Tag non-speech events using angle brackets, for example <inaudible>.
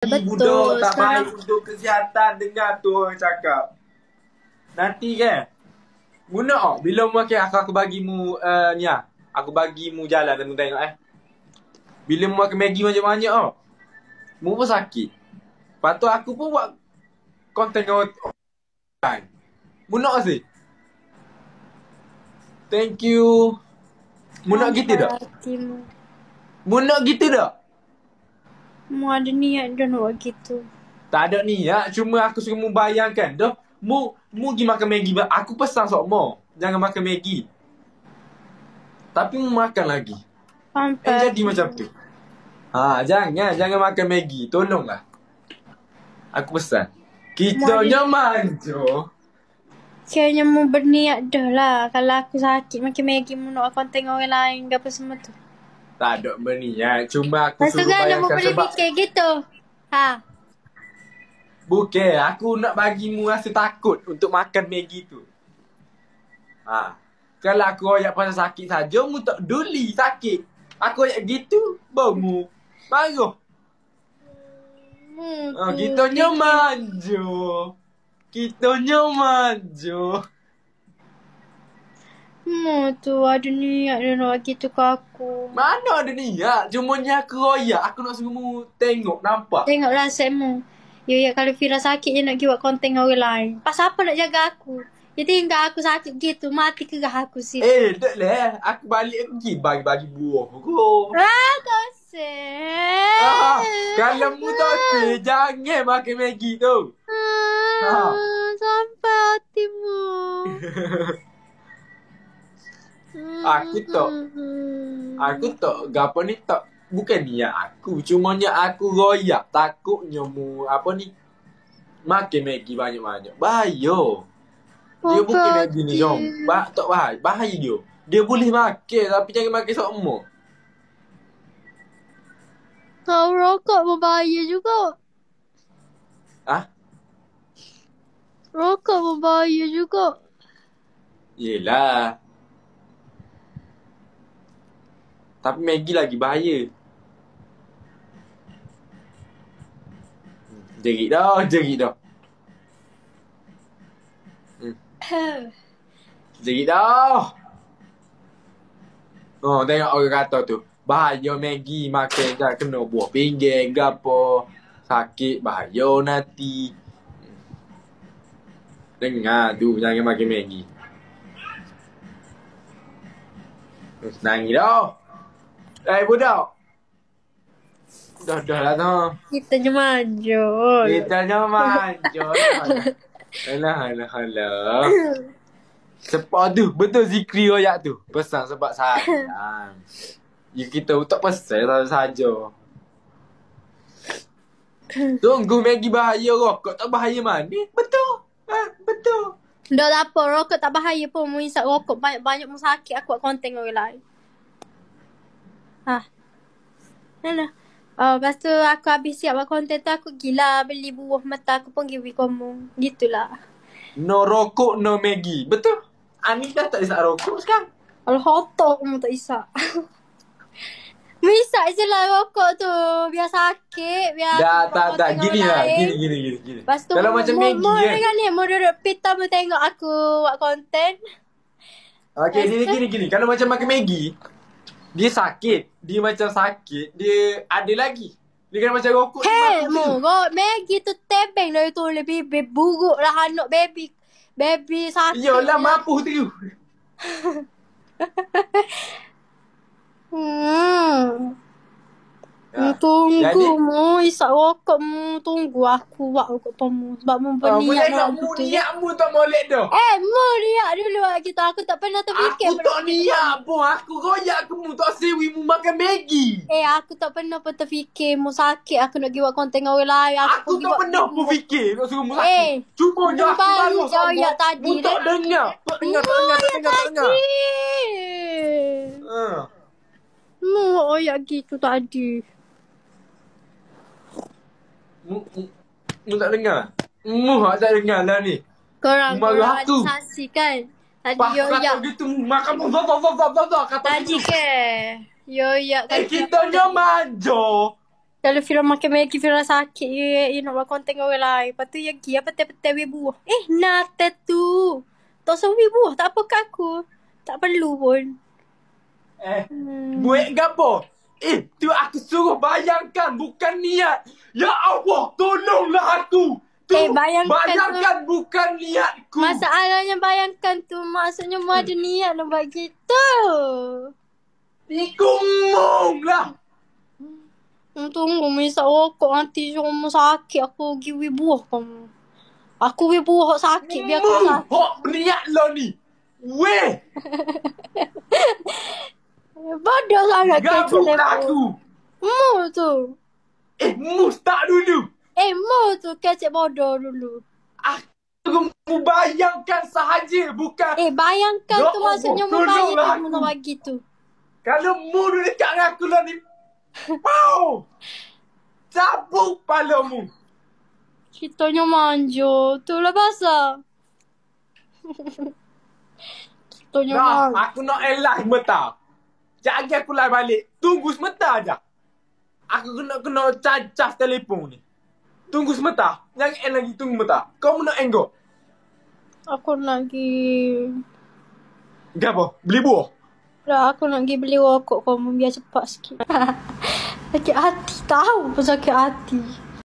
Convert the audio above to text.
Betul, Budak tak sekarang- baik untuk kesihatan dengar tu orang cakap. Nanti kan. Guna oh, bila mu makan aku aku bagi mu uh, ni ah. Aku bagi mu jalan dan mu tengok eh. Bila mu makan Maggi banyak-banyak oh. Mu pun sakit. Lepas tu aku pun buat konten kau online. Mu nak sih? Thank you. Mu nak gitu tak? Mu nak gitu tak? Mu ada niat dah nak buat gitu. Tak ada niat, cuma aku suruh mu bayangkan. Dah, mu mu pergi makan Maggi. Aku pesan sok mo. Jangan makan Maggi. Tapi mu makan lagi. Eh Sampai. jadi macam tu. Ha, jangan, jangan makan Maggi. Tolonglah. Aku pesan. Kitanya manjo. Kayaknya mu berniat dah lah. Kalau aku sakit makan Maggi mu nak konten orang lain ke apa semua tu. Tak ada berniat. Cuma aku tu suruh kan bayangkan sebab... fikir gitu. Ha. Bukan, aku nak bagi mu rasa takut untuk makan Maggi tu. Ha. Kalau aku royak pasal sakit saja, mu tak duli sakit. Aku royak gitu, baru mu marah. Mu Ha, kita fikir- nyamanjo. Mu tu ada niat dah nak buat gitu ke aku. Mana ada niat? Cuma ni aku royak. Aku nak suruh mu tengok, nampak. Tengoklah set mu. Ya, ya kalau Fira sakit je nak pergi buat konten dengan orang lain. Pasal apa nak jaga aku? Ya tinggal aku sakit gitu. Mati ke aku sih. Eh, tak lah. Aku balik aku pergi bagi-bagi buah ko. Ah, kau Ah, kalau mu tak jangan makan Maggi tu. Ah, Sampai hatimu. <laughs> Aku tak. Aku tak gapo ni tak bukan niat aku. Cuma niat aku royak takutnya mu apa ni makan Maggi banyak-banyak. Bahaya. Dia bukan Maggi ni jom. Bah, tak bahaya. Bahaya dia. Dia boleh makan tapi jangan makan semua. Kau rokok berbahaya juga. Ah, Rokok berbahaya juga. yelah. Tapi Maggi lagi bahaya. Hmm, Jerit dah, jerit dah. Jerit dah. Oh, tengok orang kata tu. Bahaya Maggi makan dah kena buah pinggang apa. Sakit, bahaya nanti. Dengar tu, jangan makan Maggi. Nangis dah. Eh, budak. Dah, dah lah tu. Kita je manjul. Kita ni manja. <laughs> Alah, alah, alah. Sebab tu, betul zikri royak tu. Pesan sebab sayang. Ya kita tak pesan saja saja. Tunggu Maggi bahaya rokok tak bahaya mana? Betul. Ha, betul. Dah apa, rokok tak bahaya pun. Mu isap rokok banyak-banyak mu sakit aku buat konten orang lain. Ha. Alah. Oh, lepas tu aku habis siap buat konten tu aku gila beli buah mata aku pun give kamu. Gitulah. No rokok, no Maggi. Betul. Ani dah tak isap rokok sekarang. Kalau hotok kamu tak isap. <laughs> Mu isap je lah rokok tu. Biar sakit. Biar Dah, tak, tak. konten Gini lah. Gini, gini, gini. gini. Lepas tu Kalau macam mu, Maggi mu, kan. dengan ni mu duduk pita mu tengok aku buat konten. Okay, gini, gini, gini. Kalau macam makan Maggi, dia sakit. Dia macam sakit. Dia ada lagi. Dia kena macam rokok. Hei, tu. kau Maggi tu tebeng dari tu oleh baby. Buruk lah anak baby. Baby sakit. Yalah, mampu tu. <laughs> Hmm. Ya. Tunggu Jadi- mu, isap rokok mu. Tunggu aku buat rokok pemu. Sebab mu mu berniat tengok nak mu niat mu tak molek dah. Eh, mu niat dulu lah kita. Aku tak pernah terfikir. Aku tak niat pun. Aku royak ke mu tak sewi mu makan Maggi. Eh, aku tak pernah pun terfikir mu sakit. Aku nak buat konten orang lain. Aku, Aku tak pernah pun fikir nak suruh mu Eh, sakit. Cuma je aku baru ayat tadi Mu tak dengar. Tak dengar, tak dengar, tak dengar, tak dengar. Tadi. Ah. Mu oyak gitu tadi. Mu, tak dengar. Mu tak dengar lah ni. Korang, Marah korang ada saksi kan? Tadi yo kata gitu makan mu zap zap zap zap zap kata Tadi ke? Yo yak Eh kita nya manja. Kalau film makan Maggi, film sakit, you, you nak buat konten dengan orang lain. Lepas tu, pergi apa petai-petai wei buah. Eh, nate tu. Tak usah wei buah, tak apa kat aku. Tak perlu pun. Eh, Hmm. buat gapo? Eh, tu aku suruh bayangkan, bukan niat. Ya Allah, tolonglah aku. Tu, Eh, bayangkan tu- bayangkan bukan niatku. Masalahnya bayangkan tu, maksudnya mu ada niat nak buat gitu. Digumung lah. Hmm, tunggu, mu isap rokok nanti semua sakit. Aku pergi buah kamu. Aku wei buah sakit, biar aku sakit. hok niat lo ni. Weh, <laughs> Bodoh sangat kecil gabung lah aku. Mu tu. Eh, mu start dulu. Eh, mu tu kecil bodoh dulu. Aku mu bayangkan sahaja, bukan. Eh, bayangkan Ya tu maksudnya mu bayangkan mu nak bagi tu. Kalau mu duduk dekat dengan aku lah ni. Mau. Cabut kepala mu. Kitanya manja. Tu lah pasal. Kitanya Nah, manja. aku nak elak Jangan aku lai balik. Tunggu sebentar aja. Aku kena kena cacas telefon ni. Tunggu sebentar. Jangan end lagi tunggu sebentar. Kau nak enggok? Aku nak pergi... Apa? Beli buah? Dah, aku nak pergi beli rokok kamu biar cepat sikit. <laughs> sakit hati. Tahu pun sakit hati.